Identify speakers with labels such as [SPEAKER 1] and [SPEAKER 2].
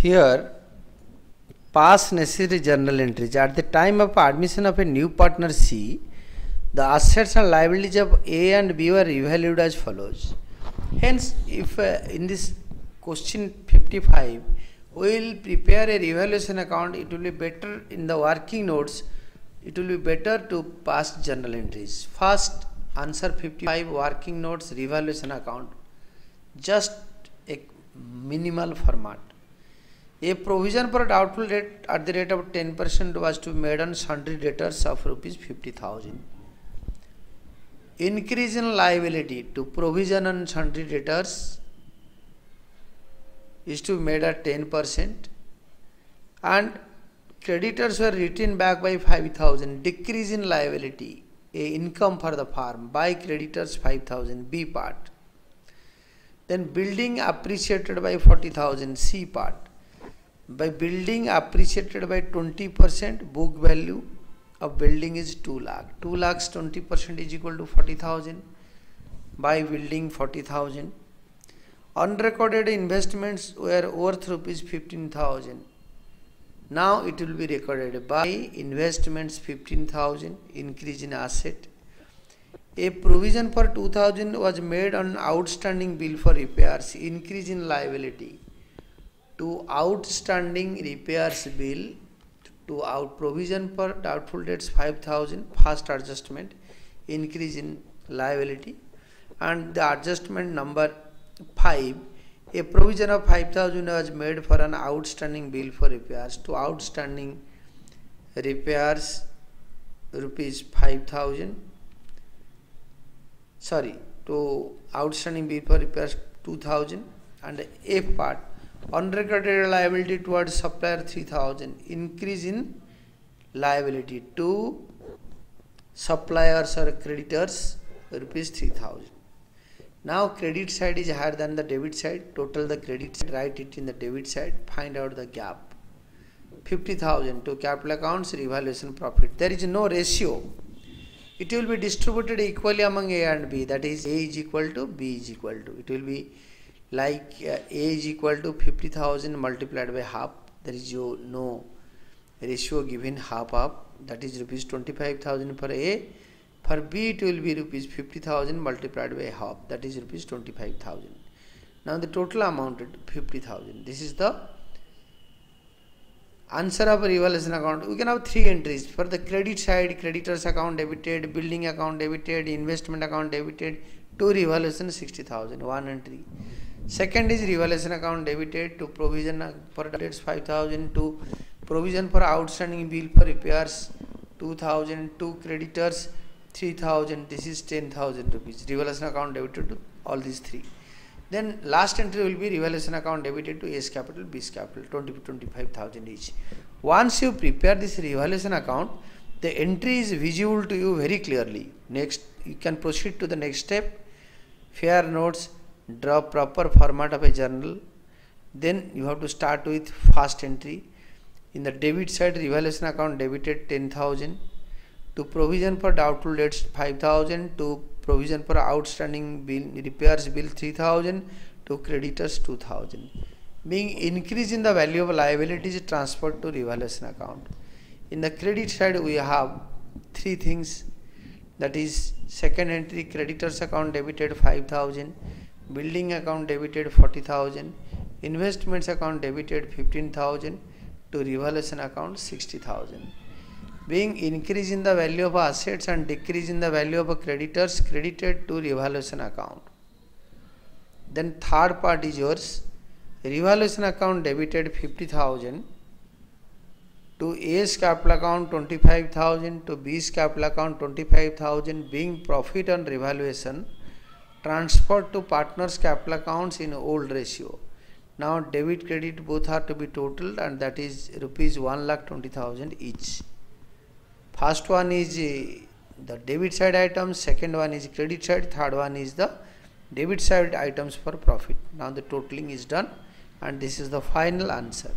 [SPEAKER 1] Here, pass necessary journal entries. At the time of admission of a new partner C, the assets and liabilities of A and B were evaluated as follows. Hence, if uh, in this question 55, we will prepare a revaluation account, it will be better in the working notes, it will be better to pass journal entries. First, answer 55 working notes revaluation account. Just a minimal format. A provision for doubtful debt at the rate of 10% was to be made on sundry debtors of rupees 50,000. Increase in liability to provision on sundry debtors is to be made at 10% and creditors were written back by 5000 decrease in liability a income for the farm by creditors 5000 b part. Then building appreciated by 40000 c part by building appreciated by 20% book value of building is 2 lakh. 2 lakhs 20% is equal to 40000 by building 40000 unrecorded investments were worth rupees 15000 now it will be recorded by investments 15000 increase in asset. A provision for 2000 was made on outstanding bill for repairs increase in liability to outstanding repairs bill to out provision for doubtful debts 5000 fast adjustment increase in liability. And the adjustment number 5 a provision of 5000 was made for an outstanding bill for repairs to outstanding repairs rupees 5000 sorry to outstanding bill for repairs 2000 and f part unrecorded liability towards supplier 3000 increase in liability to suppliers or creditors rupees 3000 now credit side is higher than the debit side. Total the credit side write it in the debit side find out the gap. 50000 to capital accounts revaluation profit. There is no ratio. It will be distributed equally among a and b. That is a is equal to b is equal to. It will be like uh, a is equal to 50000 multiplied by half there is no ratio given half of that is rupees 25000 for a. For b it will be rupees 50000 multiplied by half that is rupees 25000 now the total amount is 50000 this is the answer of a revaluation account. We can have three entries. For the credit side creditors account debited building account debited investment account debited to revaluation 60000 one entry second is revaluation account debited to provision for debts 5000 to provision for outstanding bill for repairs 2000 to creditors 3000 this is 10000 rupees revaluation account debited to all these three then last entry will be revaluation account debited to S capital, B capital, 20 to 25,000 each. Once you prepare this revaluation account, the entry is visible to you very clearly. Next, you can proceed to the next step. Fair notes, draw proper format of a journal. Then you have to start with first entry. In the debit side, revaluation account debited 10,000 to provision for doubtful debts 5000 to provision for outstanding bill repairs bill 3000 to creditors 2000 being increase in the value of liabilities transferred to revaluation account. In the credit side we have three things. That is second entry creditors account debited 5000 building account debited 40000 investments account debited 15000 to revaluation account 60000 being increase in the value of assets and decrease in the value of creditors credited to revaluation account. Then third part is yours. Revaluation account debited 50,000 to A's capital account 25,000 to B's capital account 25,000 being profit on revaluation transferred to partners capital accounts in old ratio. Now debit credit both are to be totaled and that is rupees 1 lakh 20,000 each. First one is the debit side items, second one is credit side, third one is the debit side items for profit. Now the totaling is done and this is the final answer.